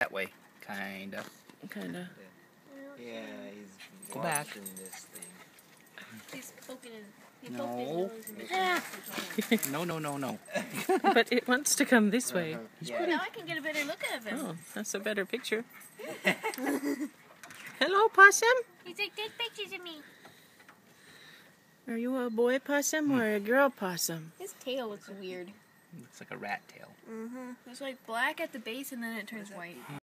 that way, kinda. Kinda. Yeah, he's Go back. watching this thing. He's poking his. He No. poked his nose in the No, no, no, no. but it wants to come this way. Uh-huh. Yeah. Now I can get a better look of him. Oh, that's a better picture. Hello, possum. He's like, take pictures of me. Are you a boy possum or hmm. a girl possum? His tail looks weird. Looks like a rat tail. Mm-hmm. It's like black at the base and then it turns white.